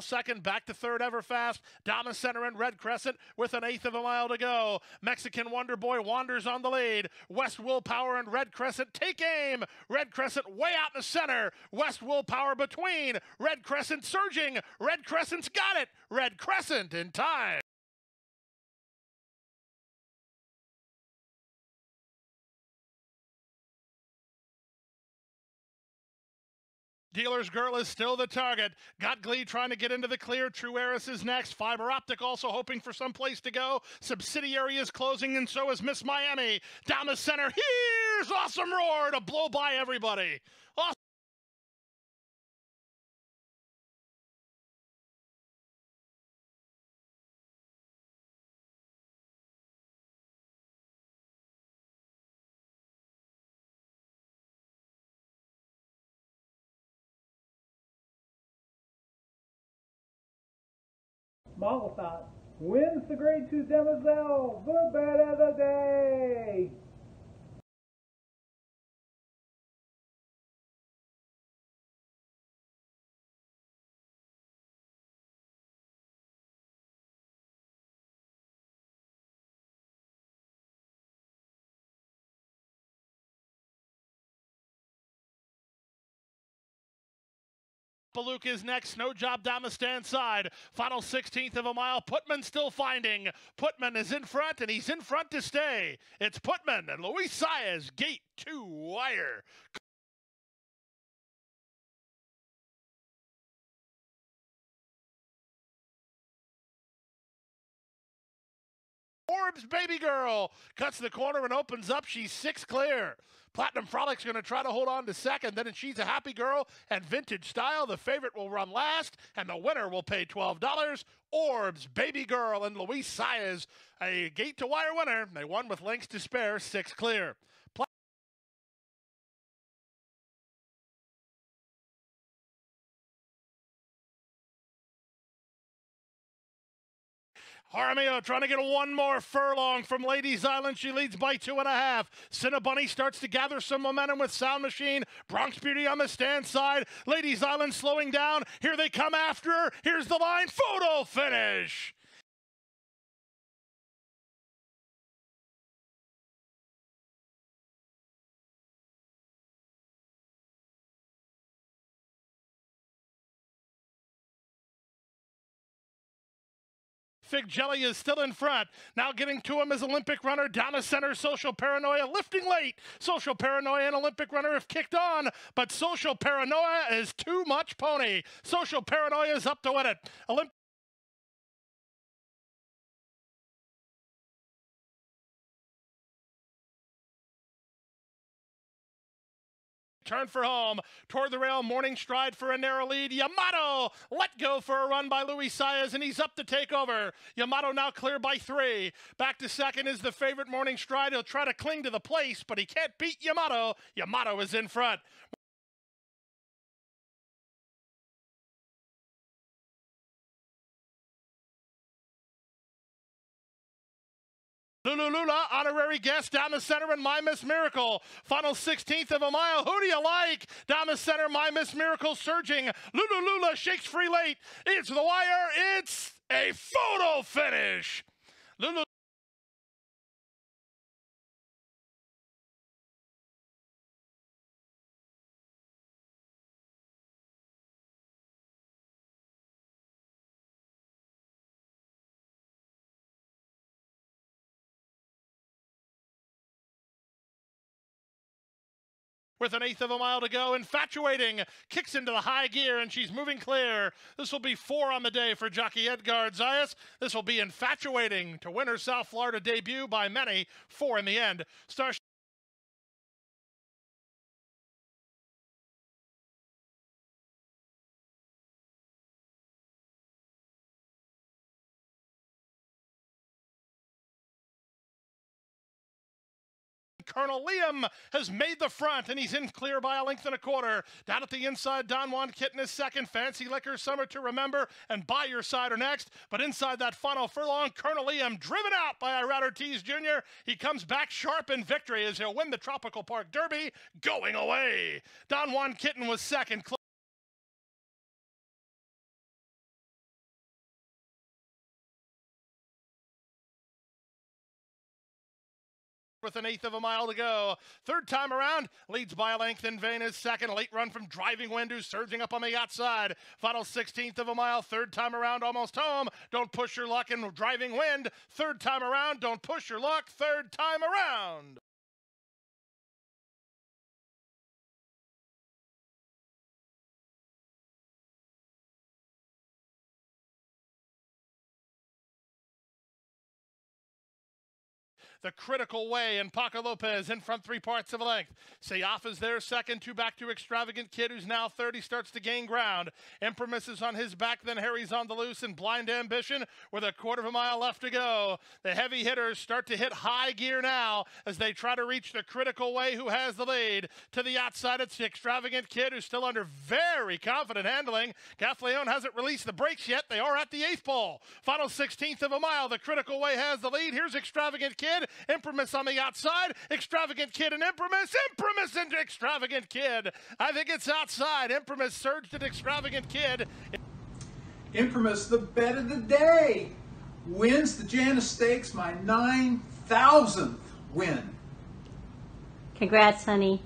second, back to third, Everfast. Damas center and Red Crescent with an eighth of a mile to go. Mexican Wonder Boy wanders on the lead. West Willpower and Red Crescent take aim. Red Crescent way out in the center. West Willpower between. Red Crescent surging. Red Crescent's got it. Red Crescent in time. Dealer's Girl is still the target. Got Glee trying to get into the clear. True Eris is next. Fiber Optic also hoping for some place to go. Subsidiary is closing, and so is Miss Miami. Down the center, here's Awesome Roar to blow by everybody. Awesome. Molotov wins the Grade 2 Demoiselle, the bet Baluk is next. No job down the stand side. Final 16th of a mile. Putman still finding. Putman is in front, and he's in front to stay. It's Putman and Luis Saez, gate two wire. Orbs baby girl cuts the corner and opens up. She's six clear. Platinum Frolic's going to try to hold on to second. Then she's a happy girl and vintage style. The favorite will run last, and the winner will pay $12. Orbs, Baby Girl, and Luis Saez, a gate to wire winner. They won with lengths to spare, six clear. Jaramillo trying to get one more furlong from Ladies Island. She leads by two and a half. Cinnabunny starts to gather some momentum with Sound Machine. Bronx Beauty on the stand side. Ladies Island slowing down. Here they come after her. Here's the line. Photo finish. Fig Jelly is still in front. Now getting to him is Olympic runner down the center. Social Paranoia lifting late. Social Paranoia and Olympic runner have kicked on, but Social Paranoia is too much pony. Social Paranoia is up to win it. Olympic turn for home. Toward the rail, morning stride for a narrow lead. Yamato let go for a run by Luis Saez, and he's up to take over. Yamato now clear by three. Back to second is the favorite morning stride. He'll try to cling to the place, but he can't beat Yamato. Yamato is in front. Lula honorary guest down the center and My Miss Miracle. Final 16th of a mile. Who do you like? Down the center, My Miss Miracle surging. Lululula shakes free late. It's the wire. It's a photo finish. Lulu with an eighth of a mile to go. Infatuating kicks into the high gear and she's moving clear. This will be four on the day for jockey Edgard Zayas. This will be infatuating to win her South Florida debut by many, four in the end. Star Colonel Liam has made the front, and he's in clear by a length and a quarter. Down at the inside, Don Juan Kitten is second. Fancy Liquor, Summer to Remember, and By Your Side are next. But inside that final furlong, Colonel Liam, driven out by Irad Ortiz Jr., he comes back sharp in victory as he'll win the Tropical Park Derby, going away. Don Juan Kitten was second. With an eighth of a mile to go. Third time around, leads by a length in vain is second. Late run from Driving Wind, who's surging up on the outside. Final 16th of a mile, third time around, almost home. Don't push your luck in Driving Wind. Third time around, don't push your luck. Third time around. The critical way, and Paco Lopez in front three parts of a length. Sayoff is there second, two back to Extravagant Kid, who's now 30, starts to gain ground. Imprimis is on his back, then Harry's on the loose, and Blind Ambition with a quarter of a mile left to go. The heavy hitters start to hit high gear now as they try to reach the critical way, who has the lead. To the outside, it's the Extravagant Kid, who's still under very confident handling. Gaffalione hasn't released the brakes yet. They are at the eighth ball. Final 16th of a mile. The critical way has the lead. Here's Extravagant Kid. Imprimis on the outside. Extravagant Kid and Imprimis. Imprimis and Extravagant Kid. I think it's outside. Imprimis surged at Extravagant Kid. Imprimis, the bet of the day, wins the Janus Stakes, my 9,000th win. Congrats, honey.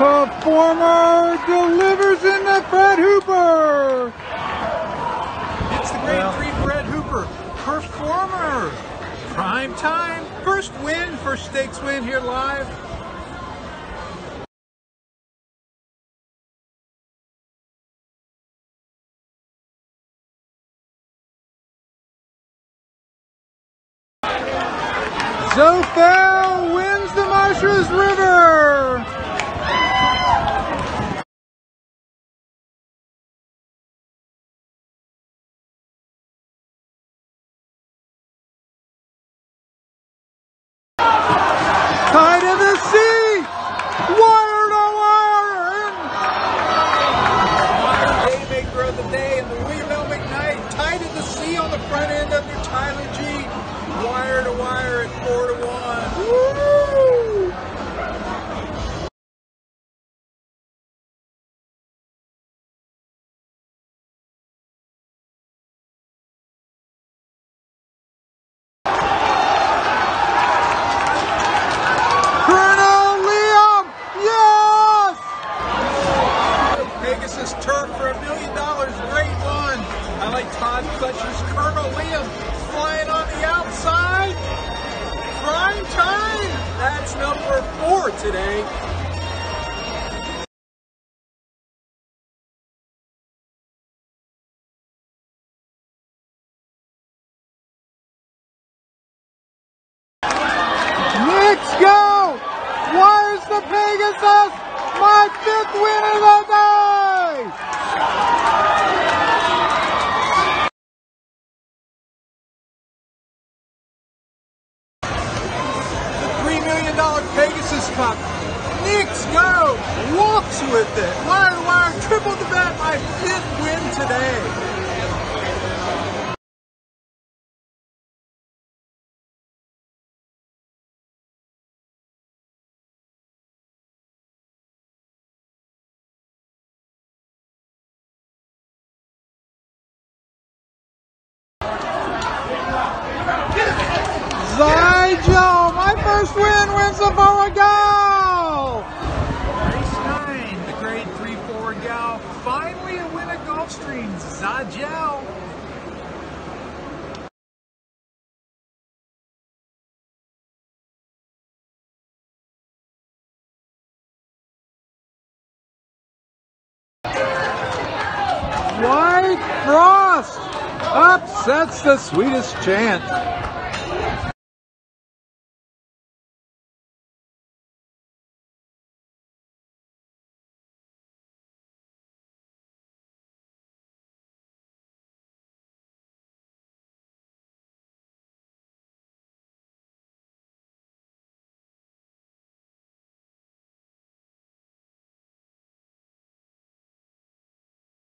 Performer delivers in the Fred Hooper. It's the great three Fred Hooper. Performer. Prime time. First win, first stakes win here live. Zofel wins the Marshua's River. Like Todd Pletcher's Colonel Liam flying on the outside. Prime time. That's number four today. Let's go! Wires the Pegasus, my fifth win of the day! Three Pegasus Cup. Knicks Go. Walks with it. Wire to wire. Triple the bet. My fifth win today. Zygel, my first win wins the Beauregard! Race nine. The grade three Forward Gal. Finally a win at Gulfstream. Zagel. That's the sweetest chant.